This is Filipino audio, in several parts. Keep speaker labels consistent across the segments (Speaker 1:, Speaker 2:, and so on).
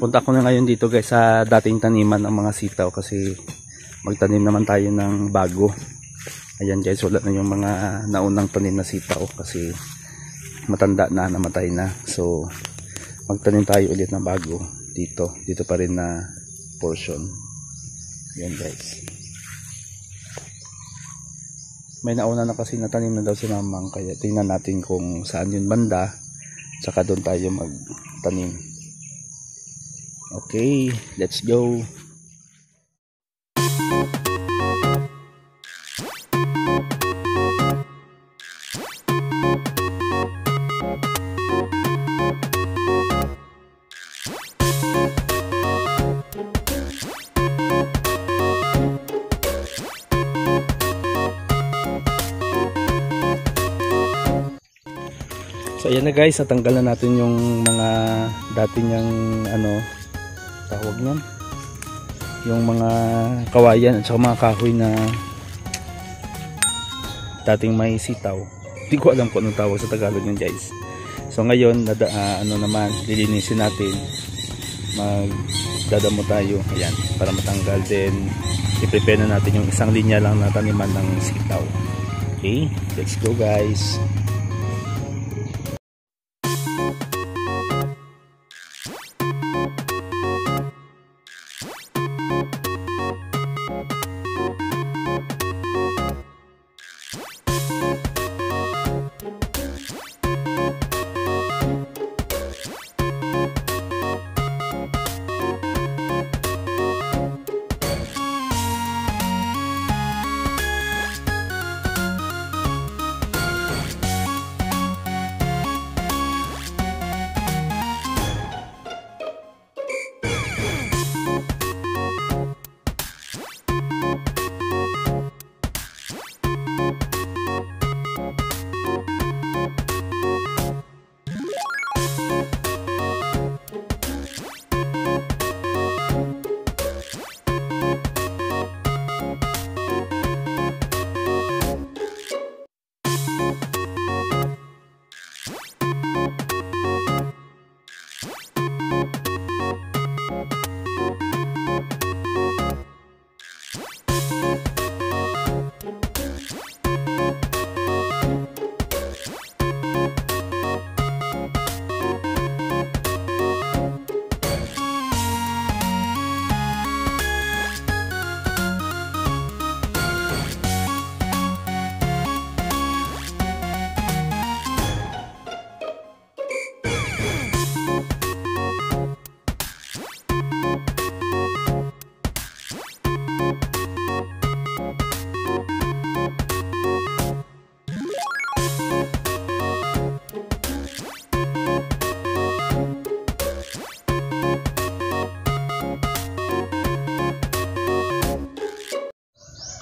Speaker 1: Punta ko na ngayon dito guys sa dating taniman ng mga sitaw kasi magtanim naman tayo ng bago. Ayan guys, wala na yung mga naunang tanim na sitaw kasi matanda na, namatay na. So, magtanim tayo ulit ng bago dito. Dito pa rin na portion. Ayan guys. May nauna na kasi natanim na daw si mamang kaya tingnan natin kung saan yun banda tsaka doon tayo magtanim. Okay, let's go. So ayan na guys, natanggal na natin yung mga dati niyang ano tawag niyan. Yung mga kawayan at saka mga kahoy na dating may sitaw. Hindi ko alam kung anong tawag sa Tagalog yun guys. So ngayon, nada, ah, ano naman, lilinisin natin. Magdadamo tayo. Ayan, para matanggal. Then, i-prepare na natin yung isang linya lang na taniman ng sitaw. Okay, let's go guys.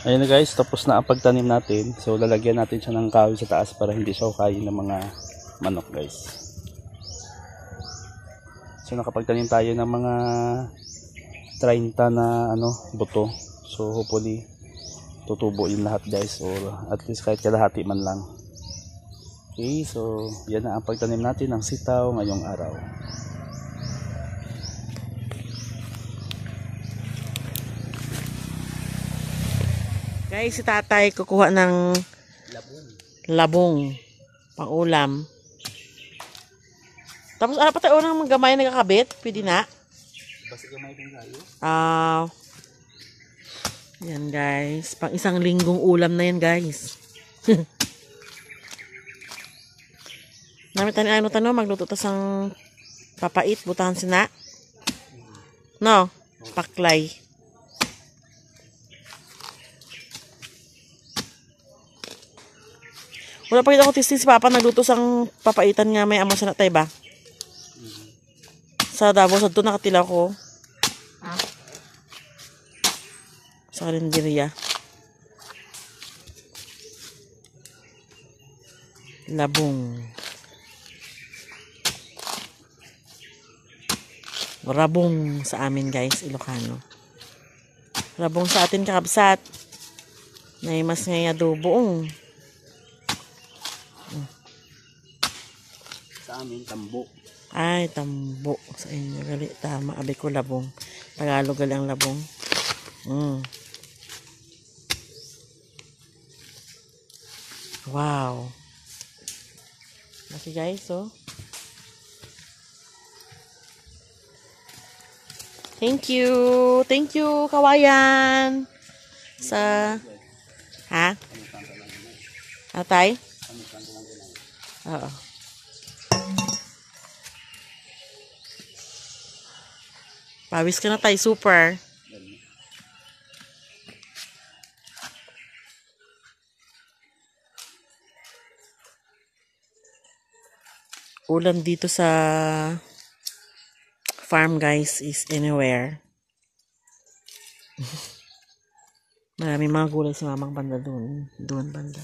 Speaker 1: Ayun na guys, tapos na ang pagtanim natin. So lalagyan natin siya ng kahoy sa taas para hindi siya kain ng mga manok guys. So nakapagtanim tayo ng mga 30 na ano, buto. So hopefully tutubo yung lahat guys or at least kahit kalahati man lang. Okay, so yan na ang pagtanim natin ng sitaw ngayong araw.
Speaker 2: Guys, si tatay kukuha ng labong pang ulam. Tapos ano pa tayo unang gamay na kakabit? Pwede na?
Speaker 1: Basta gamay din tayo.
Speaker 2: Ah. yan guys. Pang isang linggong ulam na yan guys. Namin tani ano tanong magluto tas ang papait butahan sina. No, paklay. Wala pa kita ako tistis si Papa nagluto sang papaitan nga may amo sa natay ba? Sa Davao sa to nakatila ko. Sa kalenderya. Labong. Rabong sa amin guys, Ilocano. Rabong sa atin kakabsat. Nay mas ngay adobo.
Speaker 1: Sa amin, tambo.
Speaker 2: Ay, tambo sa inyo. Gali, tama. Abi ko labong. Tagalog ang labong. Mm. Wow. Laki guys, oh. Thank you. Thank you, kawayan. Sa... Ha? Atay? Oo. Pawis ka na tayo, super. Ulam dito sa farm guys is anywhere. Maraming mga gulay si mamang banda doon. Doon banda.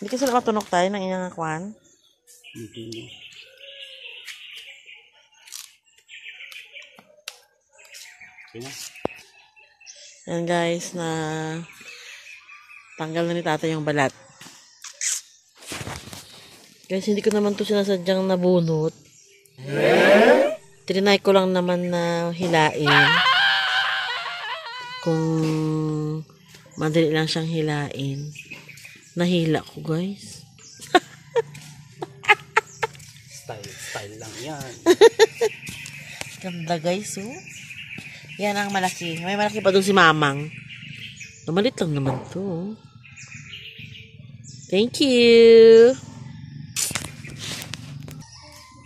Speaker 2: Hindi kasi nakatunok tayo ng inyong kwan.
Speaker 1: Hindi.
Speaker 2: Yan guys, na tanggal na ni tata yung balat. Guys, hindi ko naman to sinasadyang nabunot. Trinay ko lang naman na hilain. Kung madali lang siyang hilain. Nahila ko guys.
Speaker 1: Style, style lang yan.
Speaker 2: Ganda guys, oh. Yan ang malaki. May malaki pa doon si Mamang. Namalit lang naman to. Thank you.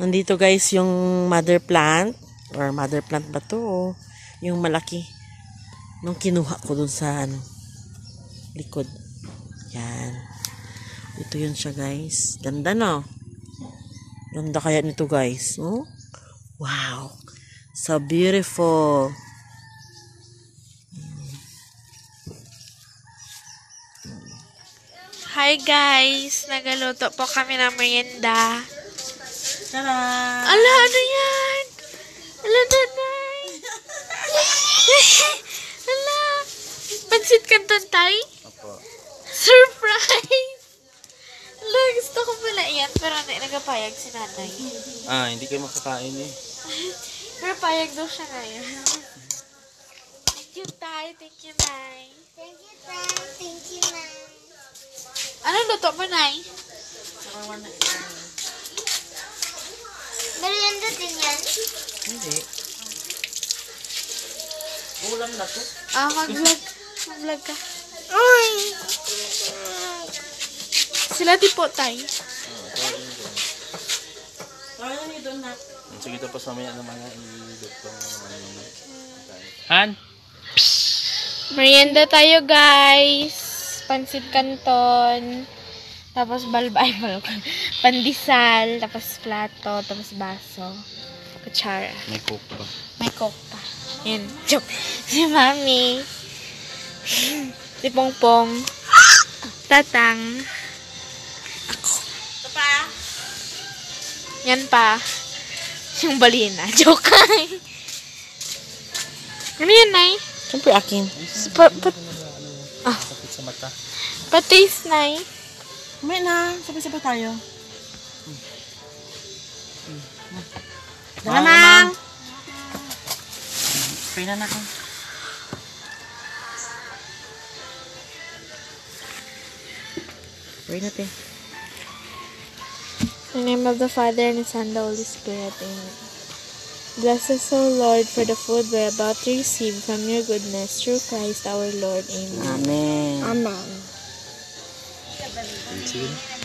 Speaker 2: Nandito guys yung mother plant. Or mother plant ba to? Yung malaki. Nung kinuha ko dun sa ano, likod. Yan. Ito yun siya guys. Ganda no? Ganda kaya nito guys. Oh? Wow. So beautiful.
Speaker 3: Hi guys! Nagaluto po kami ng merienda.
Speaker 2: Tada!
Speaker 3: Ala, ano yan? Ala, nanay! Ala! Pansit canton tay?
Speaker 1: Apo.
Speaker 3: Surprise! Ala, gusto ko pala yan. Pero hindi nagapayag si nanay.
Speaker 1: Ah, hindi kayo makakain eh.
Speaker 3: Pero payag daw siya ngayon. Thank you, tay. Thank you, nay.
Speaker 4: Thank you, Tay. Thank you, Ma'am.
Speaker 3: Ano luto mo, nay?
Speaker 4: Merienda din yan.
Speaker 2: Hindi. Ulam na to.
Speaker 3: Ah, mag-vlog. Mag-vlog ka. Uy! Sila di po, tay.
Speaker 2: Niyo doon na?
Speaker 1: Sige ito pa sa maya naman nga i-doktor naman Han?
Speaker 3: Merienda tayo, guys. Pansit canton. Tapos balbay, balbay. Pandesal. Tapos plato. Tapos baso. Kutsara.
Speaker 1: May coke pa.
Speaker 3: May coke pa. Yan. Joke. Si Mami. si Pongpong. Tatang.
Speaker 2: Ito pa.
Speaker 3: Yan pa. Yung balina. Joke. ano yan, Nay?
Speaker 2: Siyempre akin.
Speaker 3: Pa, pa,
Speaker 1: Sakit sa mata.
Speaker 3: pa-taste, Nay.
Speaker 2: May na. Sabay-sabay tayo. Dala mang! Spray na na ko. Spray natin.
Speaker 3: In the name of the Father, and the Son, and the Holy Spirit. Amen. Bless us, O Lord, for the food we're about to receive from your goodness, through Christ our Lord. Amen.
Speaker 2: Amen.
Speaker 4: Amen.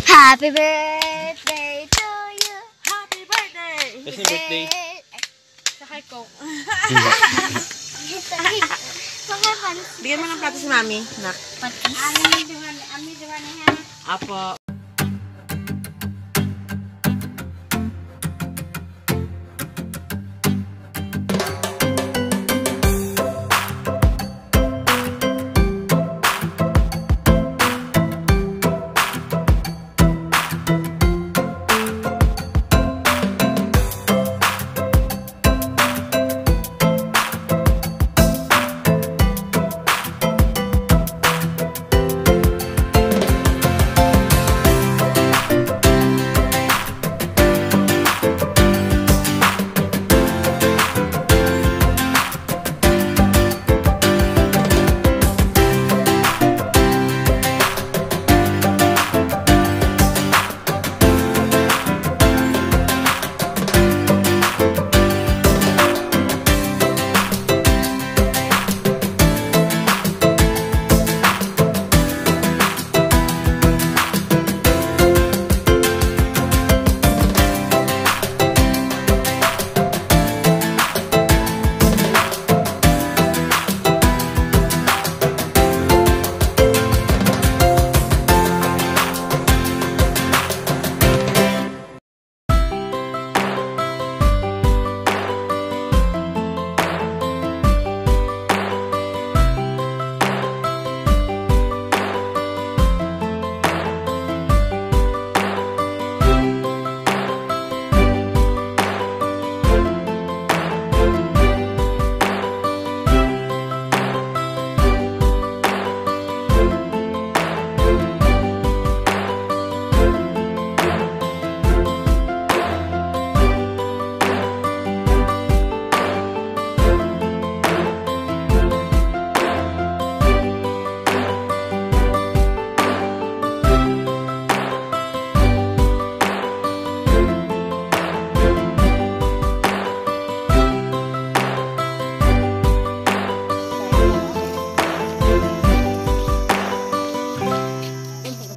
Speaker 4: Happy birthday to you.
Speaker 2: Happy birthday!
Speaker 1: Kasi birthday.
Speaker 3: Sakay ko.
Speaker 2: Bigyan mo ng plato si Mami. Nak.
Speaker 4: Ami duman, ami duman ha.
Speaker 2: Apo.